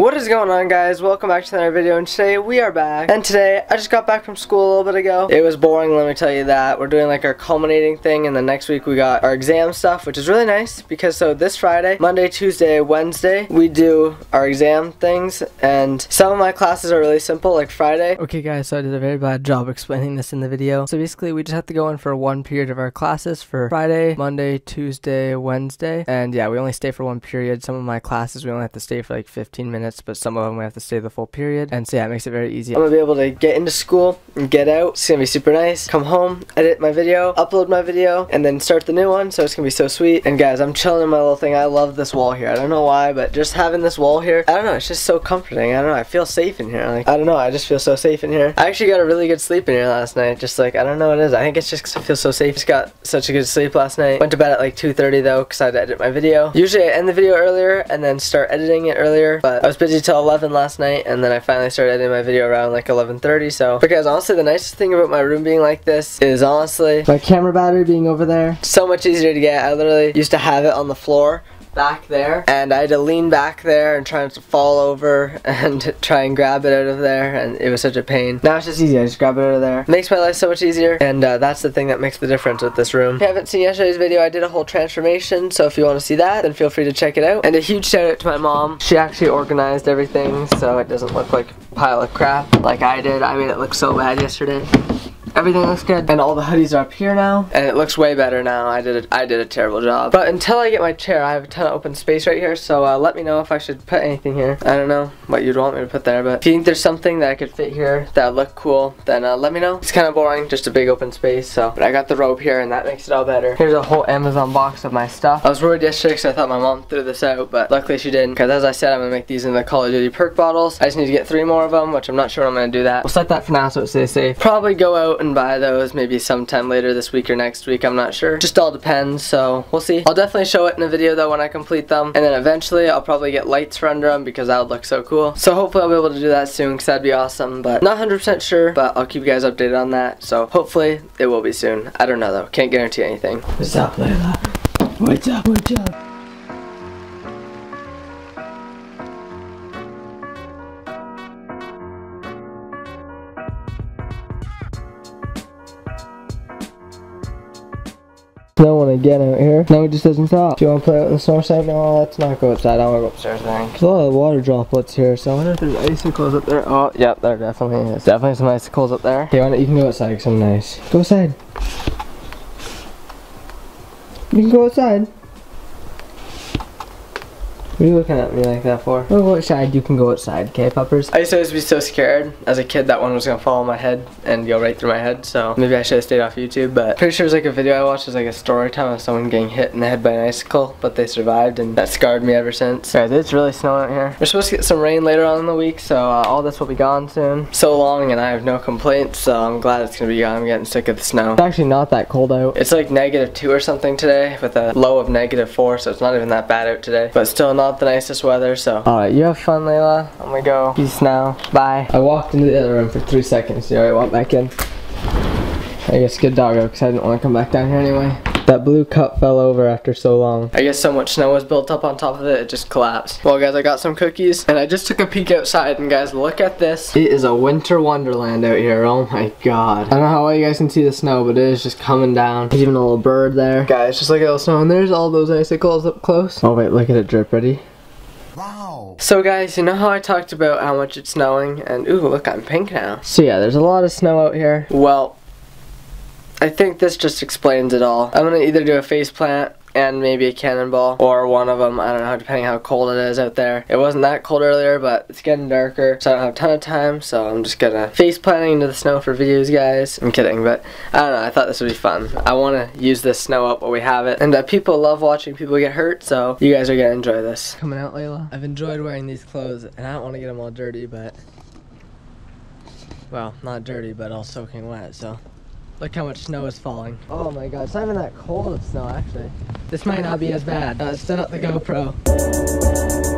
What is going on guys? Welcome back to another video and today we are back. And today I just got back from school a little bit ago. It was boring, let me tell you that. We're doing like our culminating thing and then next week we got our exam stuff, which is really nice because so this Friday, Monday, Tuesday, Wednesday, we do our exam things and some of my classes are really simple like Friday. Okay guys, so I did a very bad job explaining this in the video. So basically we just have to go in for one period of our classes for Friday, Monday, Tuesday, Wednesday. And yeah, we only stay for one period. Some of my classes we only have to stay for like 15 minutes minutes, but some of them we have to stay the full period. And so yeah, it makes it very easy. I'm gonna be able to get into school and get out. It's gonna be super nice. Come home, edit my video, upload my video, and then start the new one. So it's gonna be so sweet. And guys, I'm chilling in my little thing. I love this wall here. I don't know why, but just having this wall here, I don't know, it's just so comforting. I don't know, I feel safe in here. Like, I don't know, I just feel so safe in here. I actually got a really good sleep in here last night. Just like, I don't know what it is. I think it's just I feel so safe. Just got such a good sleep last night. Went to bed at like 2.30 though, because I had to edit my video. Usually I end the video earlier and then start editing it earlier, but I was busy till 11 last night and then I finally started editing my video around like 11.30 so. Because honestly the nicest thing about my room being like this is honestly my camera battery being over there. so much easier to get. I literally used to have it on the floor back there and I had to lean back there and try to fall over and try and grab it out of there and it was such a pain. Now it's just easy, I just grab it out of there. makes my life so much easier and uh, that's the thing that makes the difference with this room. If you haven't seen yesterday's video, I did a whole transformation so if you want to see that then feel free to check it out. And a huge shout out to my mom. She actually organized everything so it doesn't look like a pile of crap like I did. I made it look so bad yesterday. Everything looks good. And all the hoodies are up here now. And it looks way better now. I did a, I did a terrible job. But until I get my chair, I have a ton of open space right here. So uh, let me know if I should put anything here. I don't know what you'd want me to put there. But if you think there's something that I could fit here that would look cool, then uh, let me know. It's kind of boring. Just a big open space. So but I got the robe here and that makes it all better. Here's a whole Amazon box of my stuff. I was worried yesterday because I thought my mom threw this out. But luckily she didn't. Because as I said, I'm going to make these in the Call of Duty perk bottles. I just need to get three more of them, which I'm not sure I'm going to do that. We'll set that for now so it stays safe. Probably go out and buy those maybe sometime later this week or next week, I'm not sure. Just all depends, so we'll see. I'll definitely show it in a video though when I complete them, and then eventually I'll probably get lights for under them because that would look so cool. So hopefully I'll be able to do that soon because that'd be awesome, but not 100% sure, but I'll keep you guys updated on that, so hopefully it will be soon. I don't know though, can't guarantee anything. What's up, Layla? What's up, what's up? When I get out here. No, it just doesn't stop. Do you want to play out in the snow outside? No, let's not go outside. I want to go upstairs, I think. There's a lot of water droplets here, so I wonder if there's icicles up there. Oh, yep, there definitely is. Definitely some icicles up there. Okay, you can go outside because I'm nice. Go outside. You can go outside. What are you looking at me like that for? Oh, go outside. You can go outside, okay, puppers? I used to always be so scared as a kid that one was gonna fall on my head and go right through my head, so maybe I should have stayed off YouTube, but pretty sure it was like a video I watched, it was like a story time of someone getting hit in the head by an icicle, but they survived, and that scarred me ever since. Guys, it's really snowing out here. We're supposed to get some rain later on in the week, so uh, all this will be gone soon. So long, and I have no complaints, so I'm glad it's gonna be gone. I'm getting sick of the snow. It's actually not that cold out. It's like negative two or something today, with a low of negative four, so it's not even that bad out today, but still not not the nicest weather, so. Alright, you have fun, Layla. I'm gonna go. Peace now. Bye. I walked into the other room for three seconds. You alright, walk back in. I guess good doggo, because I didn't want to come back down here anyway. That blue cup fell over after so long. I guess so much snow was built up on top of it, it just collapsed. Well guys, I got some cookies and I just took a peek outside and guys, look at this. It is a winter wonderland out here, oh my god. I don't know how well you guys can see the snow, but it is just coming down. There's even a little bird there. Guys, just look at the snow and there's all those icicles up close. Oh wait, look at it drip, ready? Wow. So guys, you know how I talked about how much it's snowing? And ooh, look, I'm pink now. So yeah, there's a lot of snow out here. Well, I think this just explains it all. I'm gonna either do a face plant and maybe a cannonball or one of them I don't know depending how cold it is out there. It wasn't that cold earlier but it's getting darker so I don't have a ton of time so I'm just gonna face planting into the snow for videos guys. I'm kidding but I don't know I thought this would be fun. I want to use this snow up while we have it. And uh, people love watching people get hurt so you guys are gonna enjoy this. Coming out Layla? I've enjoyed wearing these clothes and I don't want to get them all dirty but well not dirty but all soaking wet so Look how much snow is falling. Oh my god, it's not even that cold of snow actually. This might not be as bad. Uh, set up the GoPro.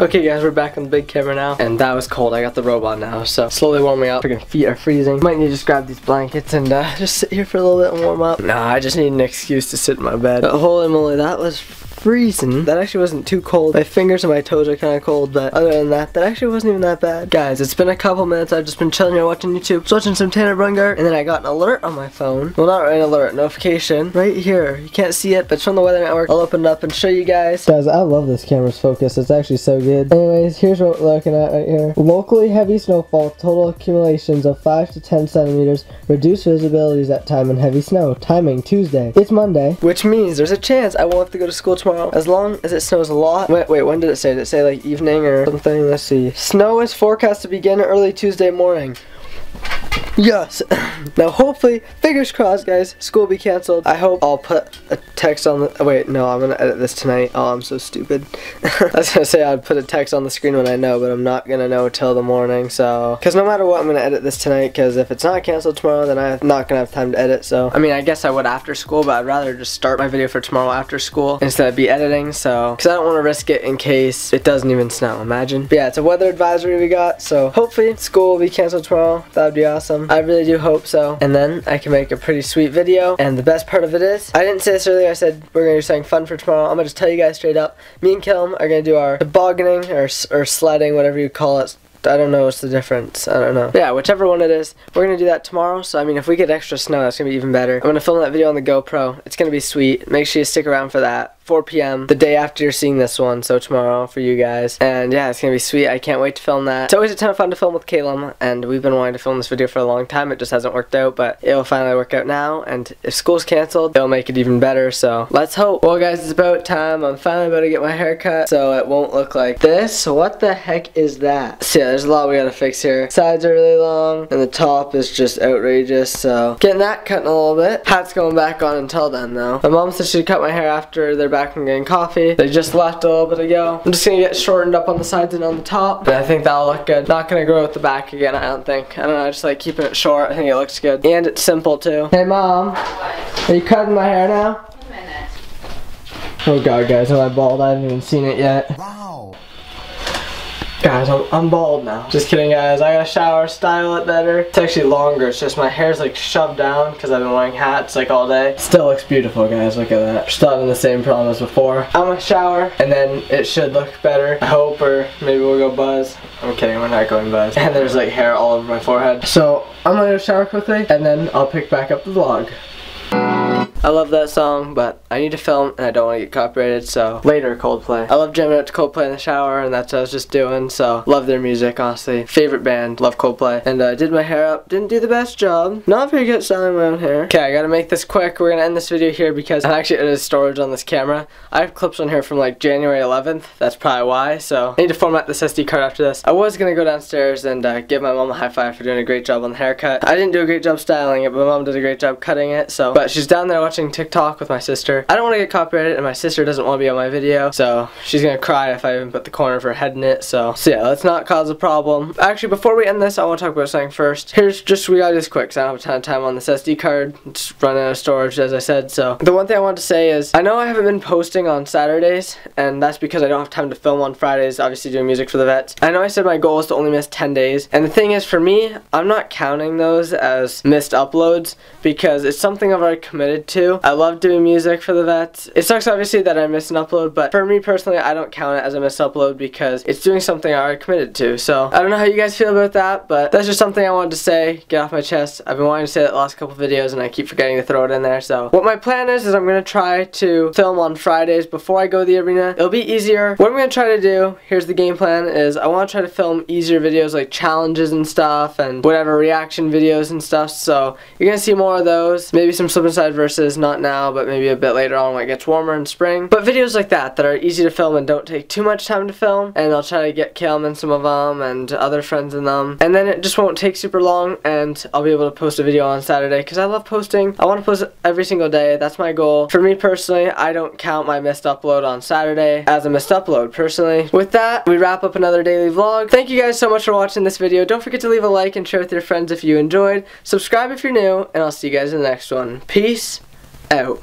Okay guys, we're back on the big camera now. And that was cold. I got the robot now. So slowly warming up. Freaking feet are freezing. Might need to just grab these blankets and uh, just sit here for a little bit and warm up. Nah, I just need an excuse to sit in my bed. But holy moly, that was freezing. That actually wasn't too cold. My fingers and my toes are kind of cold, but other than that, that actually wasn't even that bad. Guys, it's been a couple minutes. I've just been chilling here watching YouTube. Just watching some Tanner Braungardt, and then I got an alert on my phone. Well, not an alert, notification. Right here. You can't see it, but it's from the Weather Network. I'll open it up and show you guys. Guys, I love this camera's focus. It's actually so good. Anyways, here's what we're looking at right here. Locally heavy snowfall, total accumulations of 5 to 10 centimeters, reduced visibilities at time and heavy snow. Timing Tuesday. It's Monday, which means there's a chance I won't have to go to school tomorrow tomorrow. As long as it snows a lot. Wait, wait, when did it say? Did it say like evening or something? Let's see. Snow is forecast to begin early Tuesday morning. Yes. now hopefully, fingers crossed guys, school will be canceled. I hope I'll put a text on the, oh, wait, no, I'm gonna edit this tonight. Oh, I'm so stupid. I was gonna say I'd put a text on the screen when I know, but I'm not gonna know till the morning, so. Cause no matter what, I'm gonna edit this tonight, cause if it's not canceled tomorrow, then I'm not gonna have time to edit, so. I mean, I guess I would after school, but I'd rather just start my video for tomorrow after school instead of be editing, so. Cause I don't wanna risk it in case it doesn't even snow, imagine. But yeah, it's a weather advisory we got, so hopefully school will be canceled tomorrow. That would be awesome. I really do hope so. And then I can make a pretty sweet video. And the best part of it is, I didn't say this earlier, I said we're gonna do something fun for tomorrow. I'm gonna just tell you guys straight up. Me and Kilm are gonna do our tobogganing or, or sledding, whatever you call it. I don't know what's the difference. I don't know. Yeah, whichever one it is, we're gonna do that tomorrow. So I mean, if we get extra snow, that's gonna be even better. I'm gonna film that video on the GoPro. It's gonna be sweet. Make sure you stick around for that. 4 p.m. the day after you're seeing this one, so tomorrow for you guys. And yeah, it's gonna be sweet. I can't wait to film that. It's always a ton of fun to film with Caleb, and we've been wanting to film this video for a long time. It just hasn't worked out, but it'll finally work out now. And if school's canceled, it'll make it even better. So let's hope. Well, guys, it's about time. I'm finally about to get my hair cut, so it won't look like this. What the heck is that? Yeah, there's a lot we gotta fix here. Sides are really long, and the top is just outrageous. So getting that cut in a little bit. Hat's going back on until then, though. My mom said she'd cut my hair after they're back back from getting coffee. They just left a little bit ago. I'm just gonna get shortened up on the sides and on the top. But I think that'll look good. Not gonna grow at the back again, I don't think. I don't know, I just like keeping it short. I think it looks good. And it's simple too. Hey mom, are you cutting my hair now? Oh god guys, am I bald? I haven't even seen it yet. Guys, I'm, I'm, bald now. Just kidding, guys. I gotta shower, style it better. It's actually longer. It's just my hair's like shoved down because I've been wearing hats like all day. Still looks beautiful, guys. Look at that. Still having the same problem as before. I'm gonna shower and then it should look better. I hope, or maybe we'll go buzz. I'm kidding, we're not going buzz. And there's like hair all over my forehead. So I'm gonna go shower quickly and then I'll pick back up the vlog. I love that song, but I need to film and I don't want to get copyrighted, so later Coldplay. I love jamming out to Coldplay in the shower and that's what I was just doing, so love their music, honestly. Favorite band, love Coldplay. And I uh, did my hair up, didn't do the best job. Not very good styling my own hair. Okay, I gotta make this quick. We're gonna end this video here because I'm actually out storage on this camera. I have clips on here from like January 11th, that's probably why, so I need to format this SD card after this. I was gonna go downstairs and uh, give my mom a high five for doing a great job on the haircut. I didn't do a great job styling it, but my mom did a great job cutting it, so. But she's down there watching TikTok with my sister. I don't want to get copyrighted and my sister doesn't want to be on my video, so she's gonna cry if I even put the corner of her head in it, so, so yeah, let's not cause a problem. Actually, before we end this, I want to talk about something first. Here's just, we do this quick, because I don't have a ton of time on this SD card. It's running out of storage, as I said, so. The one thing I want to say is, I know I haven't been posting on Saturdays, and that's because I don't have time to film on Fridays, obviously doing music for the vets. I know I said my goal is to only miss 10 days, and the thing is, for me, I'm not counting those as missed uploads, because it's something I've already committed to. I love doing music for the vets. It sucks obviously that I missed an upload, but for me personally, I don't count it as a missed upload because it's doing something I already committed to. So I don't know how you guys feel about that, but that's just something I wanted to say, get off my chest. I've been wanting to say that the last couple videos and I keep forgetting to throw it in there. So what my plan is, is I'm going to try to film on Fridays before I go to the arena. It'll be easier. What I'm to try to do, here's the game plan, is I want to try to film easier videos like challenges and stuff and whatever reaction videos and stuff. So you're to see more of those. Maybe some slip and slide versus not now, but maybe a bit later on when it gets warmer in spring. But videos like that that are easy to film and don't take too much time to film and I'll try to get Calum in some of them and other friends in them and then it just won't take super long and I'll be able to post a video on Saturday because I love posting. I want to post every single day. That's my goal. For me personally, I don't count my missed upload on Saturday as a missed upload personally. With that, we wrap up another daily vlog. Thank you guys so much for watching this video. Don't forget to leave a like and share with your friends if you enjoyed. Subscribe if you're new and I'll see you guys in the next one. Peace out.